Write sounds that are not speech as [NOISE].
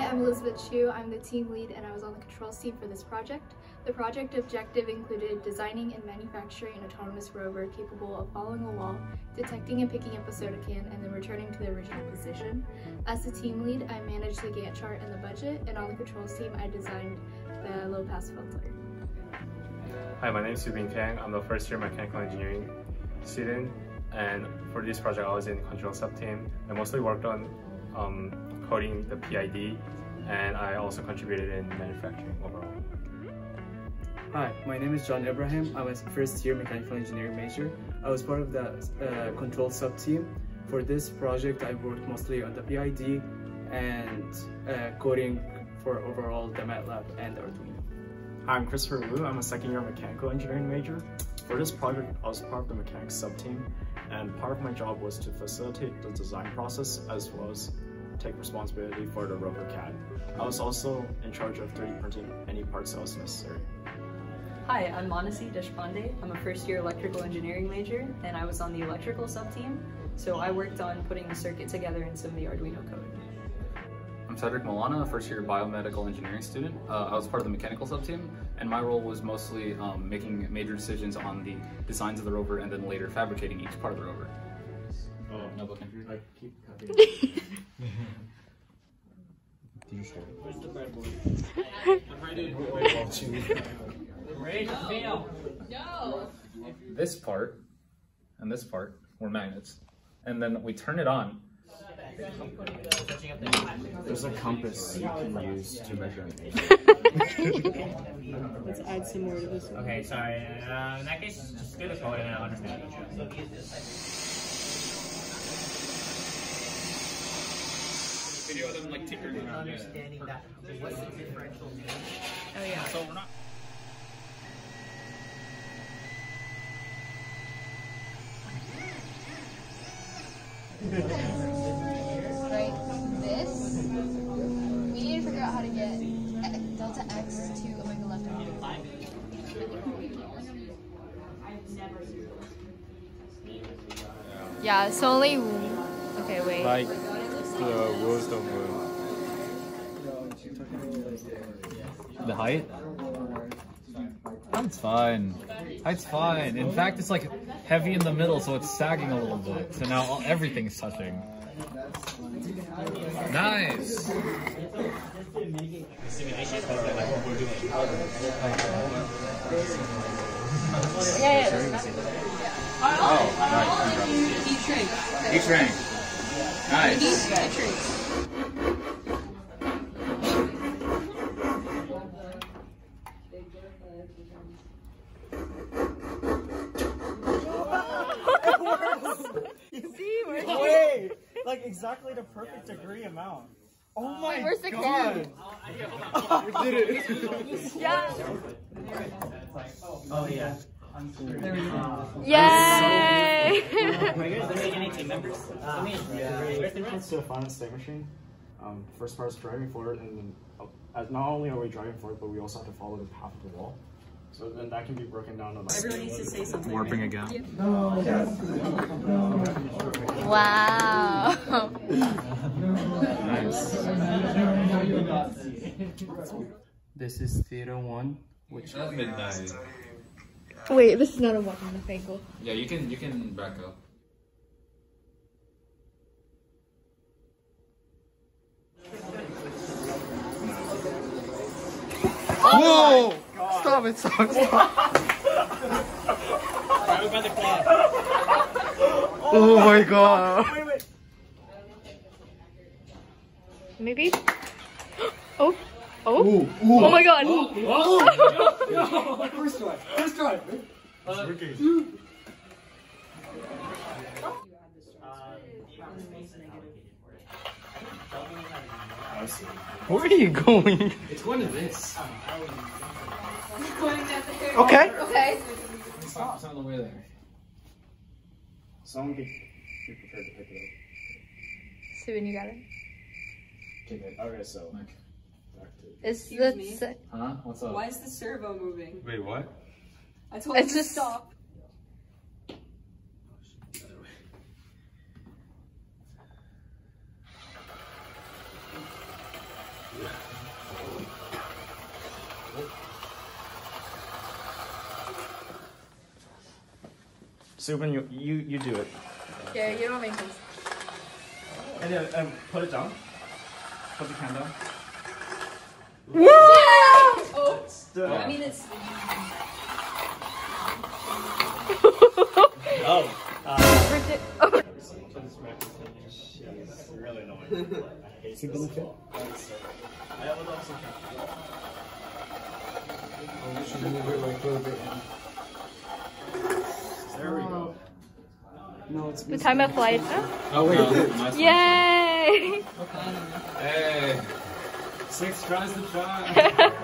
I'm Elizabeth Chiu. I'm the team lead and I was on the controls team for this project. The project objective included designing and manufacturing an autonomous rover capable of following a wall, detecting and picking up a soda can, and then returning to the original position. As the team lead, I managed the Gantt chart and the budget, and on the controls team, I designed the low pass filter. Hi, my name is Subin Kang. I'm the first year mechanical engineering student, and for this project, I was in the control sub team. I mostly worked on um, coding the PID, and I also contributed in manufacturing overall. Hi, my name is John Ibrahim. I'm a first year mechanical engineering major. I was part of the uh, control sub team. For this project, I worked mostly on the PID and uh, coding for overall the MATLAB and Arduino. Hi, I'm Christopher Wu. I'm a second year mechanical engineering major. For this project, I was part of the mechanics sub team, and part of my job was to facilitate the design process as well as take responsibility for the rover CAD. I was also in charge of 3D printing any parts that was necessary. Hi, I'm Manasi Deshpande. I'm a first year electrical engineering major and I was on the electrical sub-team. So I worked on putting the circuit together in some of the Arduino code. I'm Cedric Milana, a first year biomedical engineering student. Uh, I was part of the mechanical sub-team and my role was mostly um, making major decisions on the designs of the rover and then later fabricating each part of the rover. Oh, Notebook entry? I keep copying. Where's the breadboard? I'm ready to Ready to fail. No. This part and this part were magnets. And then we turn it on. There's a compass you can use to measure an Let's add some more to this one. Okay, sorry. Uh, in that case, just do the code and I'll understand. Video of them like tinkering around. Understanding that, what's the differential mean? Oh yeah. So we're not. [LAUGHS] Yeah, it's only. Okay, wait. Like the wisdom moon. The height? That's fine. Height's fine. In fact, it's like heavy in the middle, so it's sagging a little bit. So now all, everything's touching. Nice. [LAUGHS] Oh, each ring. Each ring. Nice. Each ring. Wait, like exactly the perfect degree amount. Oh my Where's the god! cube? we did it. Yeah. [LAUGHS] Oh, yeah. Yay! It's to a fun state machine. Um, first part is driving forward, and then uh, not only are we driving forward, but we also have to follow the path of the wall. So then that can be broken down to like. Everyone needs to say something. Warping again. wow. nice. This is Theater 1, which midnight. Wait, this is not a one on the ankle. Yeah, you can you can back up. Oh Whoa! Stop it, stop, stop. Oh my god. Maybe? [GASPS] Oh. Oh. Oh my god. Oh, oh. [LAUGHS] First try. First try. Uh, Where are you going? It's one of this. Okay. Okay. Stop, it's on the way there. Someone be prepared to pick it up. Subin, you got it. Okay, good. Okay, so back it's Excuse me? Huh? What's up? Why is the servo moving? Wait, what? I told it's you to stop. Subin, you, you, you do it. Yeah, you don't make this. And then um, put it down. Put the can down. Oh! Do it. I mean, it's. Oh. Uh, Oh. She's really annoying. I hate this. I would also There we go. No, it's The time of flight. Oh wait. Yay! Hey. Six tries to try. [LAUGHS]